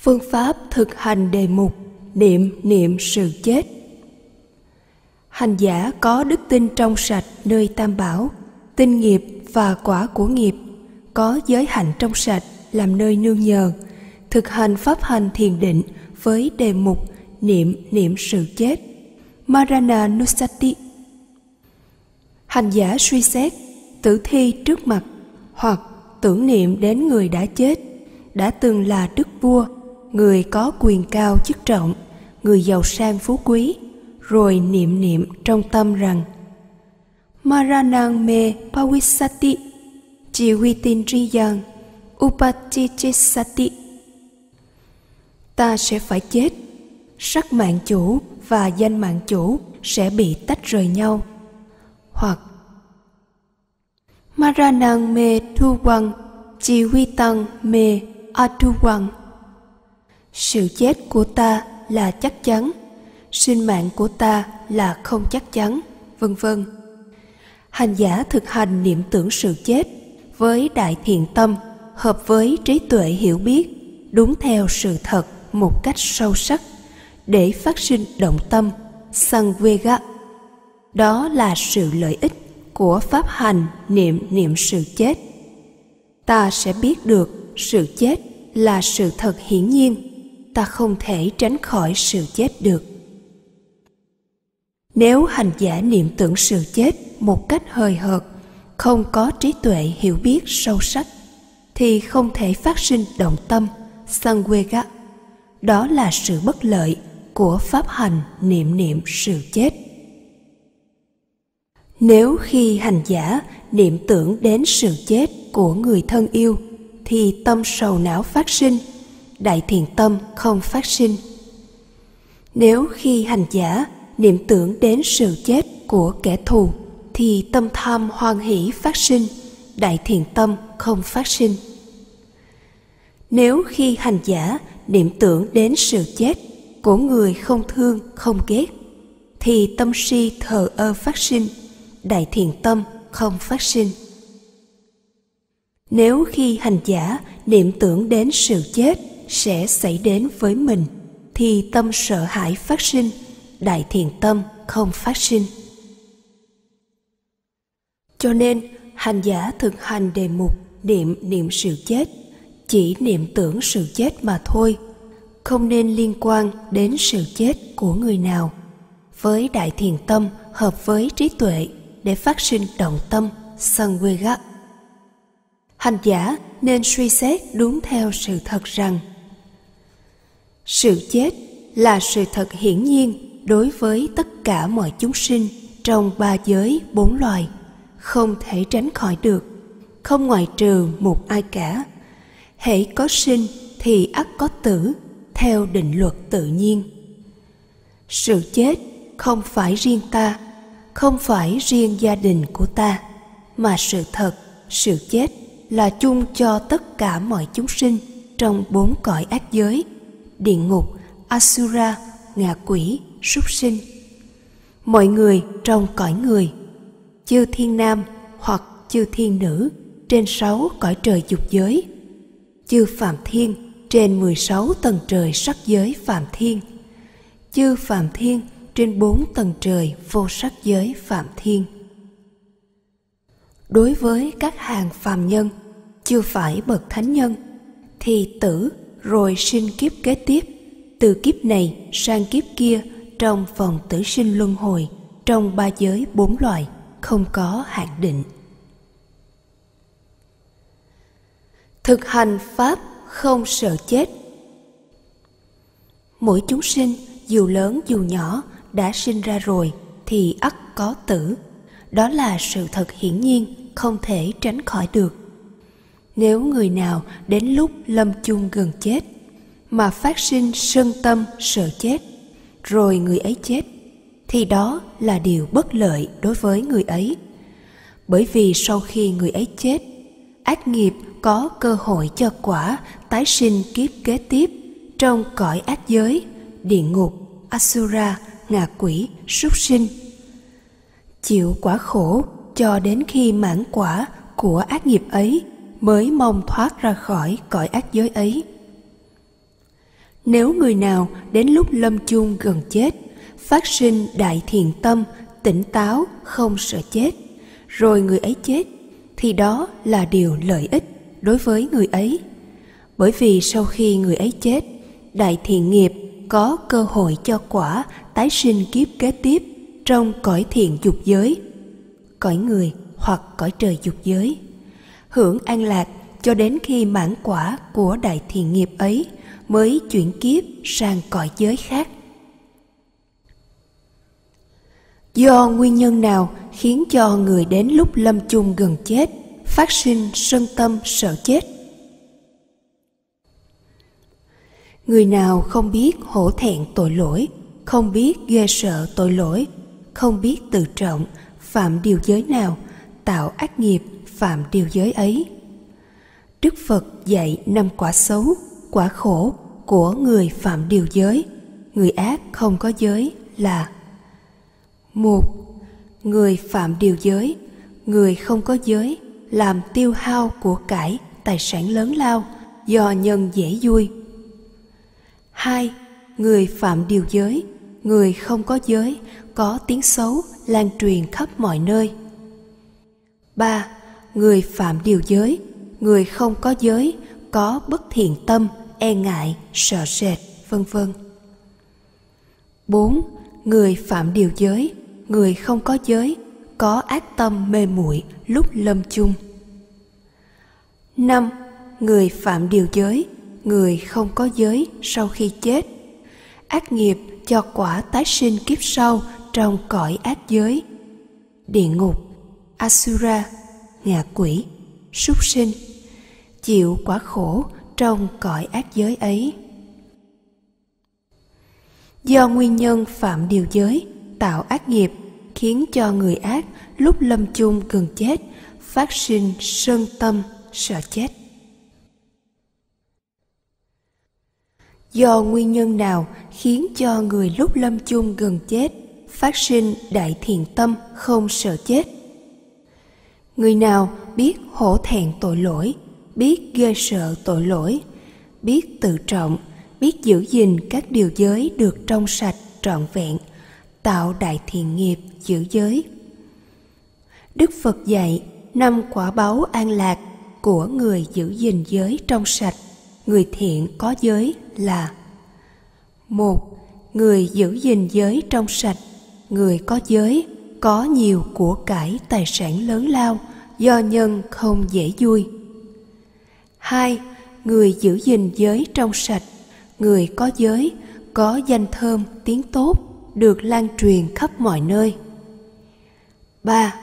phương pháp thực hành đề mục niệm niệm sự chết. Hành giả có đức tin trong sạch nơi tam bảo tinh nghiệp và quả của nghiệp, có giới hạnh trong sạch làm nơi nương nhờ, thực hành pháp hành thiền định với đề mục niệm niệm sự chết. Marana nusati. Hành giả suy xét, tử thi trước mặt hoặc tưởng niệm đến người đã chết, đã từng là đức vua người có quyền cao chức trọng, người giàu sang phú quý, rồi niệm niệm trong tâm rằng, Maranang me pawisati jiwitin riyang, upachichisati. Ta sẽ phải chết. Sắc mạng chủ và danh mạng chủ sẽ bị tách rời nhau. Hoặc, Maranang me thuwang tăng me atuwang sự chết của ta là chắc chắn. Sinh mạng của ta là không chắc chắn, vân vân. Hành giả thực hành niệm tưởng sự chết với đại thiện tâm, hợp với trí tuệ hiểu biết, đúng theo sự thật một cách sâu sắc, để phát sinh động tâm sangvega đó là sự lợi ích của pháp hành niệm niệm sự chết. Ta sẽ biết được sự chết là sự thật hiển nhiên ta không thể tránh khỏi sự chết được. Nếu hành giả niệm tưởng sự chết một cách hời hợt, không có trí tuệ hiểu biết sâu sắc, thì không thể phát sinh động tâm sangwega đó là sự bất lợi của pháp hành niệm niệm sự chết. Nếu khi hành giả niệm tưởng đến sự chết của người thân yêu, thì tâm sầu não phát sinh đại thiện tâm không phát sinh. Nếu khi hành giả niệm tưởng đến sự chết của kẻ thù, thì tâm tham hoan hỷ phát sinh, đại thiện tâm không phát sinh. Nếu khi hành giả niệm tưởng đến sự chết của người không thương, không ghét, thì tâm si thờ ơ phát sinh, đại thiện tâm không phát sinh. Nếu khi hành giả niệm tưởng đến sự chết sẽ xảy đến với mình, thì tâm sợ hãi phát sinh, đại thiện tâm không phát sinh. Cho nên, hành giả thực hành đề mục niệm niệm sự chết, chỉ niệm tưởng sự chết mà thôi. Không nên liên quan đến sự chết của người nào. Với đại thiền tâm hợp với trí tuệ để phát sinh động tâm sangvega hành giả nên suy xét đúng theo sự thật rằng sự chết là sự thật hiển nhiên đối với tất cả mọi chúng sinh trong ba giới bốn loài, không thể tránh khỏi được, không ngoại trừ một ai cả. Hễ có sinh thì ắt có tử, theo định luật tự nhiên. Sự chết không phải riêng ta, không phải riêng gia đình của ta, mà sự thật, sự chết là chung cho tất cả mọi chúng sinh trong bốn cõi ác giới địa ngục, asura, ngạ quỷ, súc sinh. Mọi người trong cõi người, chư thiên nam hoặc chư thiên nữ trên sáu cõi trời dục giới, chư phạm thiên trên 16 tầng trời sắc giới phạm thiên, chư phạm thiên trên bốn tầng trời vô sắc giới phạm thiên. Đối với các hàng phàm nhân, chưa phải bậc thánh nhân, thì tử rồi sinh kiếp kế tiếp. Từ kiếp này sang kiếp kia, trong vòng tử sinh luân hồi, trong ba giới bốn loài không có hạn định. Thực hành pháp không sợ chết. Mỗi chúng sinh, dù lớn dù nhỏ, đã sinh ra rồi thì ắt có tử. Đó là sự thật hiển nhiên, không thể tránh khỏi được nếu người nào đến lúc lâm chung gần chết, mà phát sinh sân tâm sợ chết, rồi người ấy chết, thì đó là điều bất lợi đối với người ấy. Bởi vì sau khi người ấy chết, ác nghiệp có cơ hội cho quả tái sinh kiếp kế tiếp trong cõi ác giới, địa ngục, asura, ngạ quỷ, súc sinh. Chịu quả khổ cho đến khi mãn quả của ác nghiệp ấy mới mong thoát ra khỏi cõi ác giới ấy. Nếu người nào đến lúc lâm chung gần chết, phát sinh đại thiện tâm, tỉnh táo, không sợ chết, rồi người ấy chết, thì đó là điều lợi ích đối với người ấy. Bởi vì sau khi người ấy chết, đại thiện nghiệp có cơ hội cho quả tái sinh kiếp kế tiếp trong cõi thiện dục giới, cõi người hoặc cõi trời dục giới hưởng an lạc cho đến khi mãn quả của đại thiện nghiệp ấy mới chuyển kiếp sang cõi giới khác. Do nguyên nhân nào khiến cho người đến lúc lâm chung gần chết, phát sinh sân tâm sợ chết? Người nào không biết hổ thẹn tội lỗi, không biết ghê sợ tội lỗi, không biết tự trọng, phạm điều giới nào, tạo ác nghiệp phạm điều giới ấy. Đức phật dạy năm quả xấu, quả khổ của người phạm điều giới. Người ác không có giới là một, người phạm điều giới, người không có giới, làm tiêu hao của cải, tài sản lớn lao, do nhân dễ vui. Hai, người phạm điều giới, người không có giới, có tiếng xấu lan truyền khắp mọi nơi. Ba người phạm điều giới, người không có giới, có bất thiện tâm e ngại, sợ sệt, vân vân. Bốn, người phạm điều giới, người không có giới, có ác tâm mê muội lúc lâm chung. Năm, người phạm điều giới, người không có giới sau khi chết. Ác nghiệp cho quả tái sinh kiếp sau trong cõi ác giới. Địa ngục, asura ngạ quỷ, súc sinh, chịu quả khổ trong cõi ác giới ấy. Do nguyên nhân phạm điều giới, tạo ác nghiệp, khiến cho người ác lúc lâm chung gần chết, phát sinh sơn tâm, sợ chết. Do nguyên nhân nào khiến cho người lúc lâm chung gần chết, phát sinh đại thiện tâm không sợ chết? Người nào biết hổ thẹn tội lỗi, biết ghê sợ tội lỗi, biết tự trọng, biết giữ gìn các điều giới được trong sạch, trọn vẹn, tạo đại thiện nghiệp giữ giới. Đức phật dạy, năm quả báu an lạc của người giữ gìn giới trong sạch, người thiện có giới là một, người giữ gìn giới trong sạch, người có giới có nhiều của cải tài sản lớn lao do nhân không dễ vui. Hai, người giữ gìn giới trong sạch. Người có giới, có danh thơm, tiếng tốt, được lan truyền khắp mọi nơi. Ba,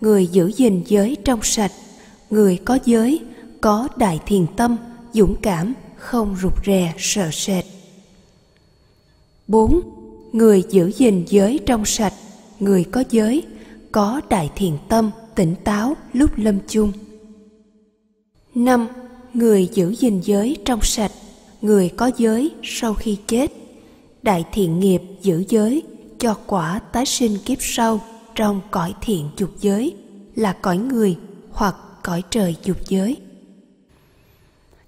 người giữ gìn giới trong sạch. Người có giới, có đại thiền tâm, dũng cảm, không rụt rè, sợ sệt. Bốn, người giữ gìn giới trong sạch người có giới, có đại thiền tâm, tỉnh táo lúc lâm chung. Năm, người giữ gìn giới trong sạch, người có giới sau khi chết. Đại thiện nghiệp giữ giới cho quả tái sinh kiếp sau trong cõi thiện dục giới, là cõi người hoặc cõi trời dục giới.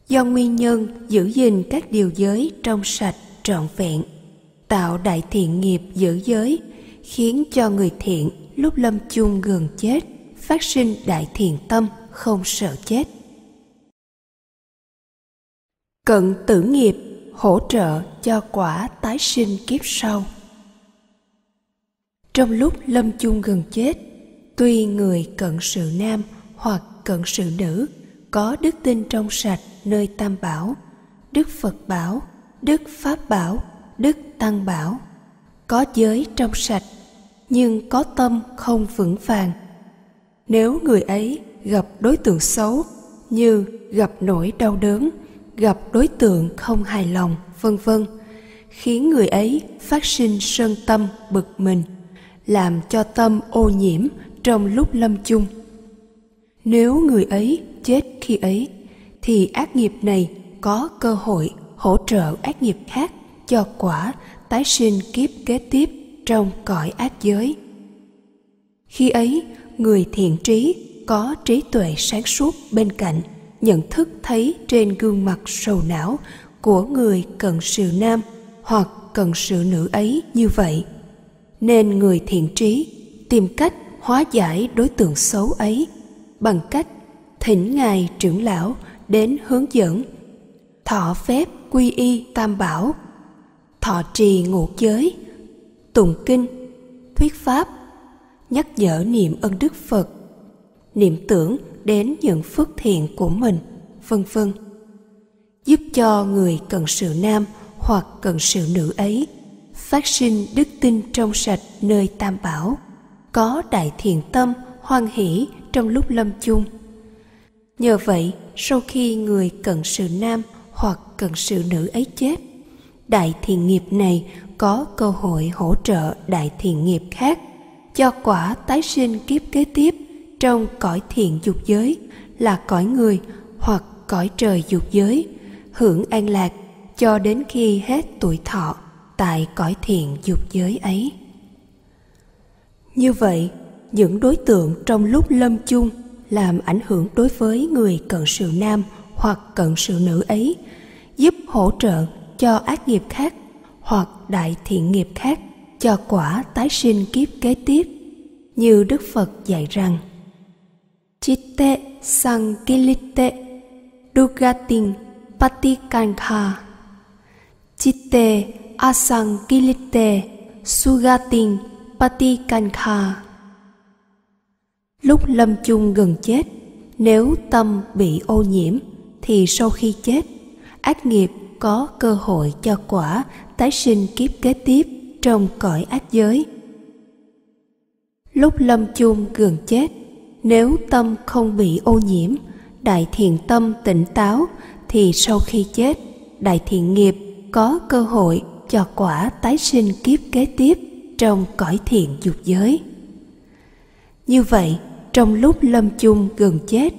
Do nguyên nhân giữ gìn các điều giới trong sạch trọn vẹn, tạo đại thiện nghiệp giữ giới khiến cho người thiện lúc lâm chung gần chết, phát sinh đại thiện tâm, không sợ chết. Cận tử nghiệp, hỗ trợ cho quả tái sinh kiếp sau. Trong lúc lâm chung gần chết, tuy người cận sự nam hoặc cận sự nữ có đức tin trong sạch nơi tam bảo, đức phật bảo, đức pháp bảo, đức tăng bảo, có giới trong sạch nhưng có tâm không vững vàng. Nếu người ấy gặp đối tượng xấu như gặp nỗi đau đớn, gặp đối tượng không hài lòng, vân vân, khiến người ấy phát sinh sơn tâm bực mình, làm cho tâm ô nhiễm trong lúc lâm chung. Nếu người ấy chết khi ấy, thì ác nghiệp này có cơ hội hỗ trợ ác nghiệp khác cho quả tái sinh kiếp kế tiếp trong cõi ác giới. Khi ấy, người thiện trí có trí tuệ sáng suốt bên cạnh, nhận thức thấy trên gương mặt sầu não của người cận sự nam hoặc cận sự nữ ấy như vậy. Nên người thiện trí tìm cách hóa giải đối tượng xấu ấy bằng cách thỉnh ngài trưởng lão đến hướng dẫn, thọ phép quy y tam bảo, thọ trì ngũ giới tụng kinh, thuyết pháp, nhắc nhở niệm ân đức phật, niệm tưởng đến những phước thiện của mình, vân vân. Giúp cho người cần sự nam hoặc cần sự nữ ấy phát sinh đức tin trong sạch nơi tam bảo, có đại thiện tâm hoan hỷ trong lúc lâm chung. Nhờ vậy, sau khi người cần sự nam hoặc cần sự nữ ấy chết đại thiện nghiệp này có cơ hội hỗ trợ đại thiện nghiệp khác cho quả tái sinh kiếp kế tiếp trong cõi thiện dục giới là cõi người hoặc cõi trời dục giới, hưởng an lạc cho đến khi hết tuổi thọ tại cõi thiện dục giới ấy. Như vậy, những đối tượng trong lúc lâm chung làm ảnh hưởng đối với người cận sự nam hoặc cận sự nữ ấy, giúp hỗ trợ cho ác nghiệp khác hoặc đại thiện nghiệp khác, cho quả tái sinh kiếp kế tiếp, như đức phật dạy rằng. Chitte sankilite dugatin patikankha chitte asankilite sugatin patikankha lúc lâm chung gần chết, nếu tâm bị ô nhiễm thì sau khi chết, ác nghiệp có cơ hội cho quả tái sinh kiếp kế tiếp trong cõi ác giới. Lúc lâm chung gần chết, nếu tâm không bị ô nhiễm, đại thiện tâm tỉnh táo, thì sau khi chết, đại thiện nghiệp có cơ hội cho quả tái sinh kiếp kế tiếp trong cõi thiện dục giới. Như vậy, trong lúc lâm chung gần chết,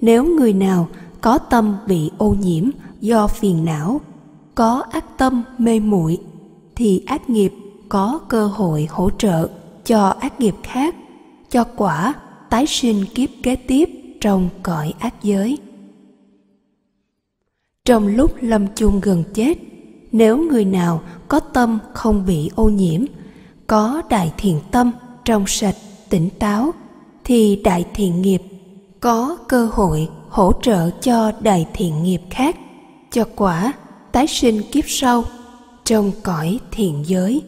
nếu người nào có tâm bị ô nhiễm do phiền não, có ác tâm mê muội, thì ác nghiệp có cơ hội hỗ trợ cho ác nghiệp khác, cho quả tái sinh kiếp kế tiếp trong cõi ác giới. Trong lúc lâm chung gần chết, nếu người nào có tâm không bị ô nhiễm, có đại thiện tâm trong sạch tỉnh táo, thì đại thiện nghiệp có cơ hội hỗ trợ cho đại thiện nghiệp khác cho quả tái sinh kiếp sau trong cõi thiện giới.